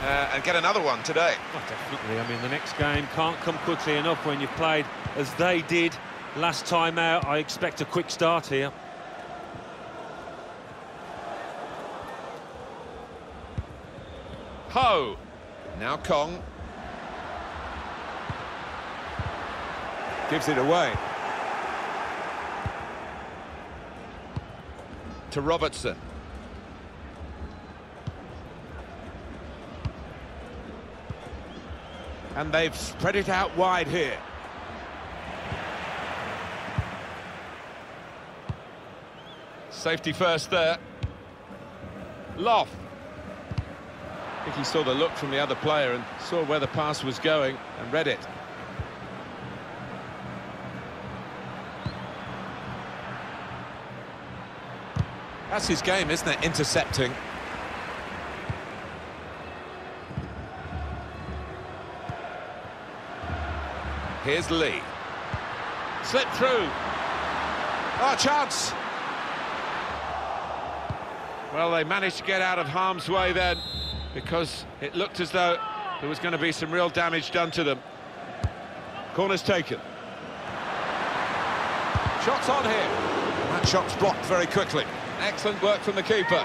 uh, and get another one today. Oh, definitely. I mean, the next game can't come quickly enough when you've played as they did last time out. I expect a quick start here. Ho! Now Kong. Gives it away. To Robertson. And they've spread it out wide here. Safety first there. Loft. I think he saw the look from the other player and saw where the pass was going and read it. That's his game, isn't it? Intercepting. Here's Lee. Slip through. Oh, chance. Well, they managed to get out of harm's way then because it looked as though there was going to be some real damage done to them. Corner's taken. Shots on here. That shot's blocked very quickly. Excellent work from the keeper.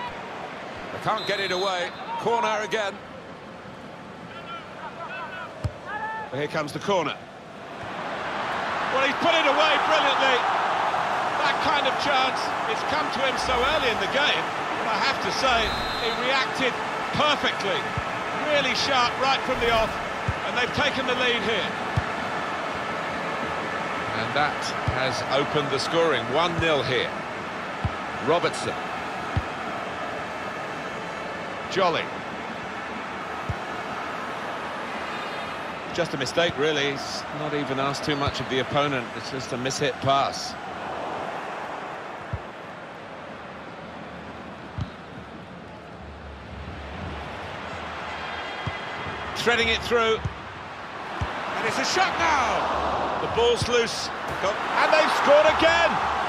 They can't get it away. Corner again. Here comes the corner. Well, he's put it away brilliantly. That kind of chance, it's come to him so early in the game. But I have to say, he reacted perfectly. Really sharp right from the off. And they've taken the lead here. And that has opened the scoring. 1-0 here. Robertson. Jolly. Just a mistake, really. He's not even asked too much of the opponent. It's just a mishit pass. Threading it through. And it's a shot now. The ball's loose. And they've scored again.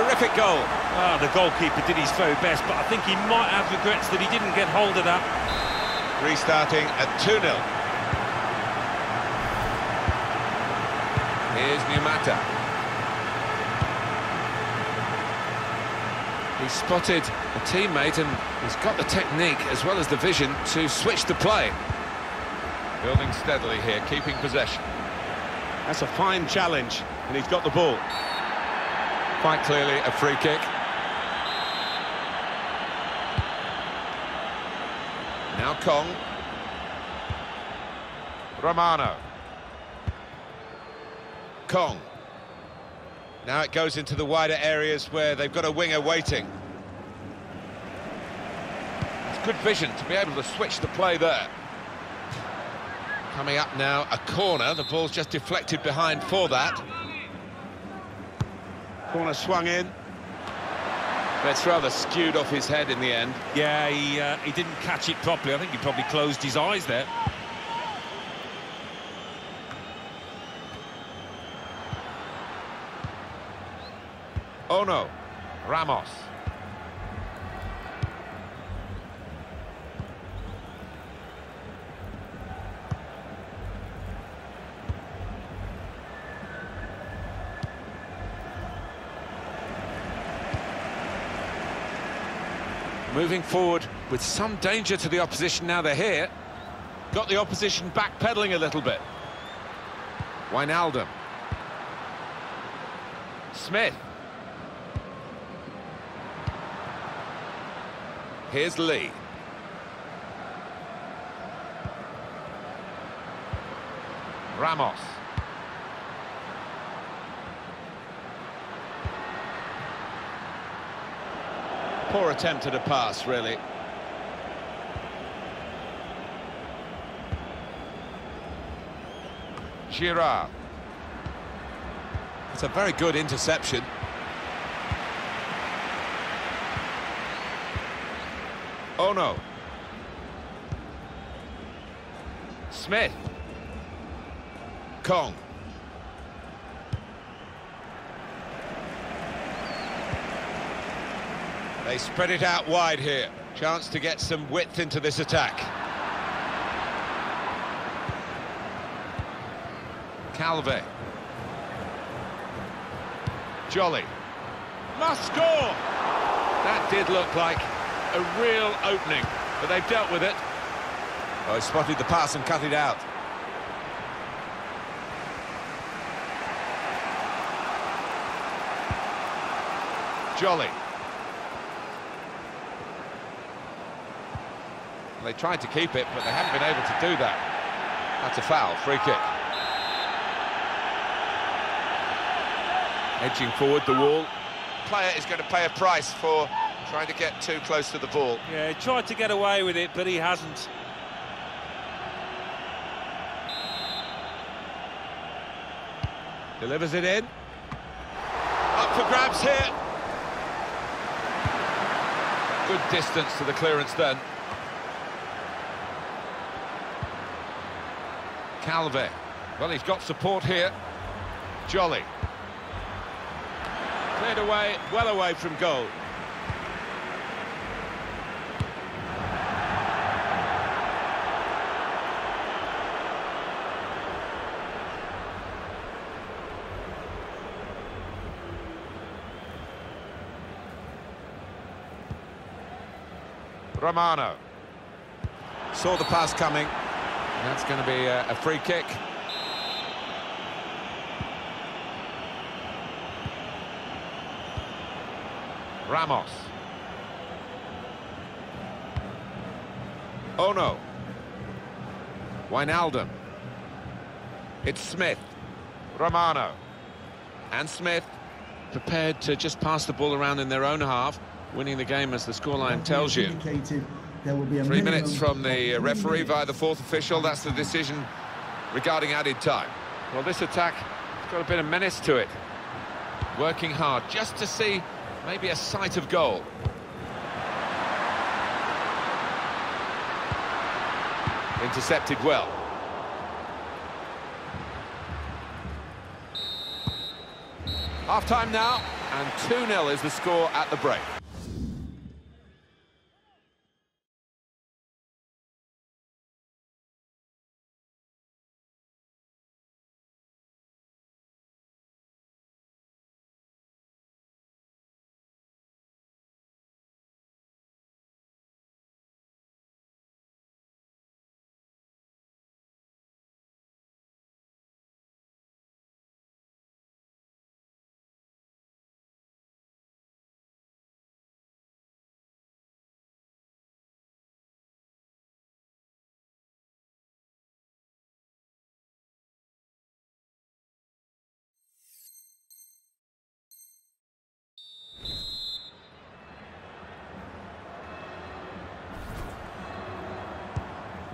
Terrific goal. Ah, the goalkeeper did his very best, but I think he might have regrets that he didn't get hold of that. Restarting at 2-0. Here's Numata. He spotted a teammate and he's got the technique as well as the vision to switch the play. Building steadily here, keeping possession. That's a fine challenge, and he's got the ball. Quite clearly a free kick. Now Kong. Romano. Kong. Now it goes into the wider areas where they've got a winger waiting. It's good vision to be able to switch the play there. Coming up now, a corner. The ball's just deflected behind for that. Corner swung in. That's rather skewed off his head in the end. Yeah, he, uh, he didn't catch it properly. I think he probably closed his eyes there. Oh no, Ramos. Moving forward with some danger to the opposition now they're here. Got the opposition backpedaling a little bit. Wijnaldum. Smith. Here's Lee. Ramos. Poor attempt at a pass, really. Girard. It's a very good interception. Oh no. Smith. Kong. They spread it out wide here. Chance to get some width into this attack. Calve. Jolly. Must score! That did look like a real opening, but they've dealt with it. Oh, he spotted the pass and cut it out. Jolly. They tried to keep it, but they haven't been able to do that. That's a foul, free kick. Edging forward the wall. Player is going to pay a price for trying to get too close to the ball. Yeah, he tried to get away with it, but he hasn't. Delivers it in. Up for grabs here. Good distance to the clearance then. Calve. Well, he's got support here. Jolly. Cleared away, well away from goal. Romano. Saw the pass coming. That's going to be a, a free kick. Ramos. Oh no. Wijnaldum. It's Smith. Romano. And Smith prepared to just pass the ball around in their own half, winning the game as the scoreline tells you. Three minutes from the uh, referee via the fourth official. That's the decision regarding added time. Well, this attack has got a bit of menace to it. Working hard just to see maybe a sight of goal. Intercepted well. Half-time now, and 2-0 is the score at the break.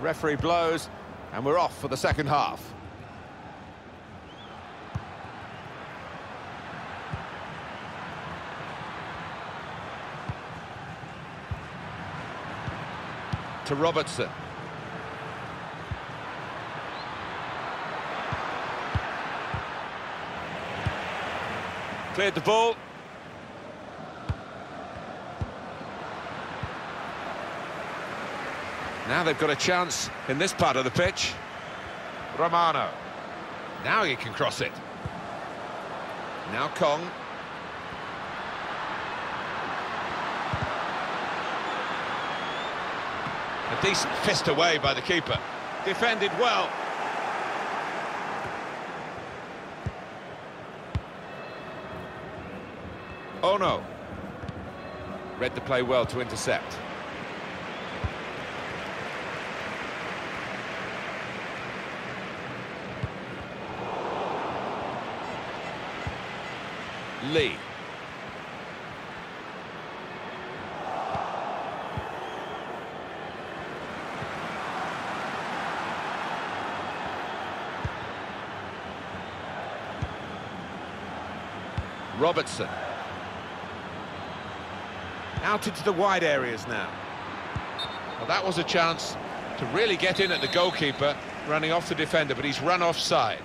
Referee blows, and we're off for the second half. To Robertson. Cleared the ball. Now they've got a chance in this part of the pitch. Romano. Now he can cross it. Now Kong. A decent fist away by the keeper. Defended well. Oh no. Read the play well to intercept. Lee. Robertson. Out into the wide areas now. Well, that was a chance to really get in at the goalkeeper, running off the defender, but he's run offside.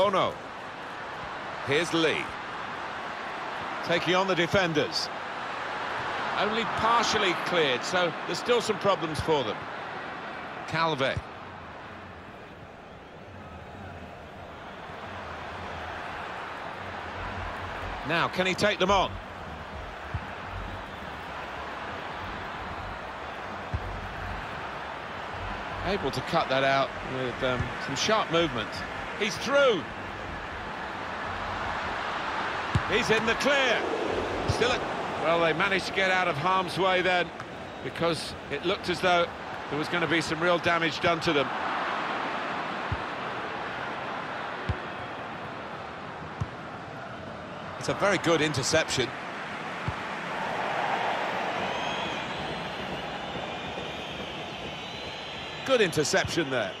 Oh no. Here's Lee. Taking on the defenders. Only partially cleared, so there's still some problems for them. Calve. Now, can he take them on? Able to cut that out with um, some sharp movement. He's through. He's in the clear. Still, at, well, they managed to get out of harm's way then because it looked as though there was going to be some real damage done to them. It's a very good interception. Good interception there.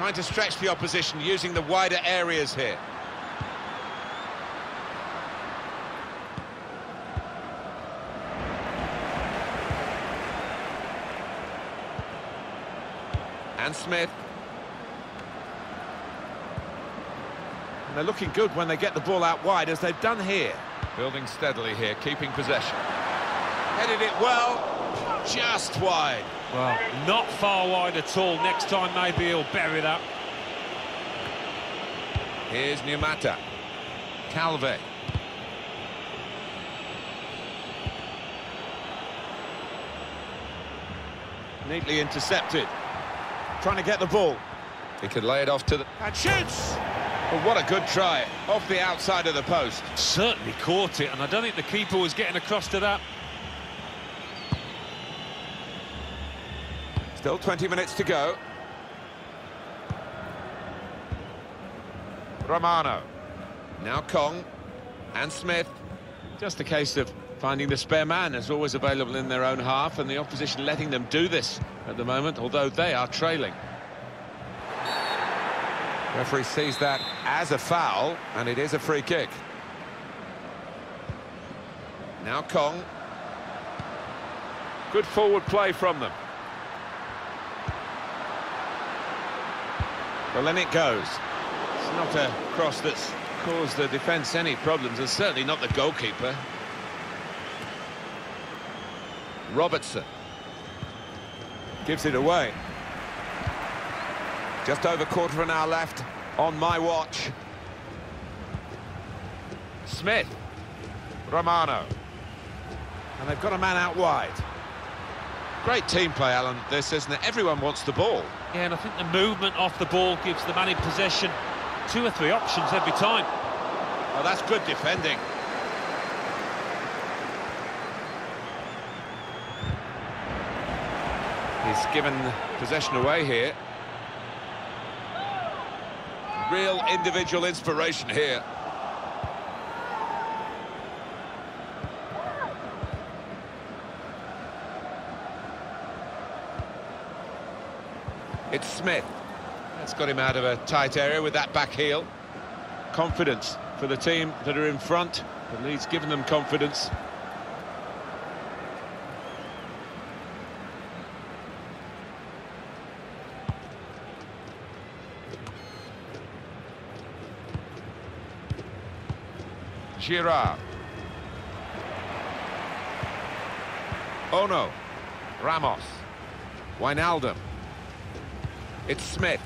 Trying to stretch the opposition using the wider areas here. And Smith. And they're looking good when they get the ball out wide, as they've done here. Building steadily here, keeping possession. Headed it well, just wide. Well, not far wide at all. Next time, maybe he'll bury that. Here's Numata. Calve. Neatly intercepted. Trying to get the ball. He could lay it off to the... And shoots! Well, what a good try. Off the outside of the post. Certainly caught it, and I don't think the keeper was getting across to that. Still 20 minutes to go. Romano. Now Kong and Smith. Just a case of finding the spare man as always available in their own half and the opposition letting them do this at the moment, although they are trailing. Referee sees that as a foul, and it is a free kick. Now Kong. Good forward play from them. Well, then it goes. It's not a cross that's caused the defence any problems, and certainly not the goalkeeper. Robertson gives it away. Just over quarter of an hour left on my watch. Smith. Romano. And they've got a man out wide. Great team play, Alan, this, isn't it? Everyone wants the ball. Yeah, and I think the movement off the ball gives the man in possession two or three options every time. Oh, that's good defending. He's given possession away here. Real individual inspiration here. It's Smith. That's got him out of a tight area with that back heel. Confidence for the team that are in front. The lead's given them confidence. Girard. Oh, ono. Ramos. Wijnaldum. It's Smith.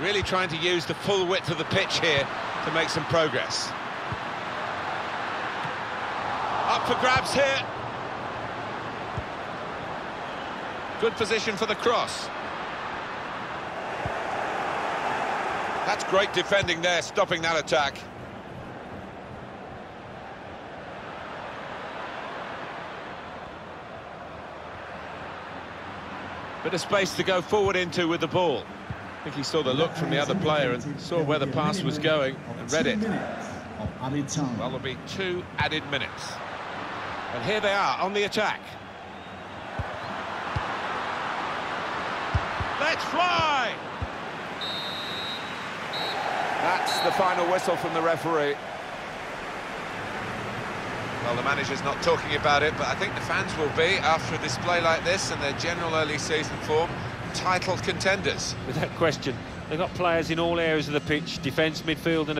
Really trying to use the full width of the pitch here to make some progress. Up for grabs here. Good position for the cross. That's great defending there, stopping that attack. Bit of space to go forward into with the ball. I think he saw the look from the other player and saw where the pass was going and read it. Well, there'll be two added minutes. And here they are on the attack. Let's fly! That's the final whistle from the referee. Well, the manager's not talking about it, but I think the fans will be after a display like this and their general early season form. Title contenders. Without question. They've got players in all areas of the pitch, defence, midfield and